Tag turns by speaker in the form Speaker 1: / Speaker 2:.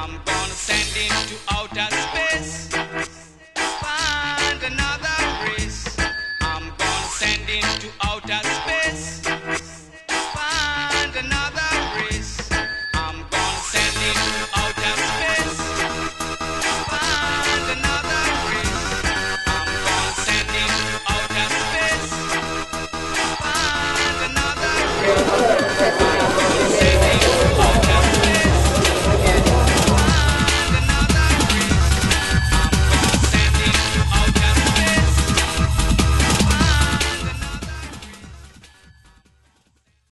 Speaker 1: I'm gonna send it to outer space. Find another race. I'm gonna send it to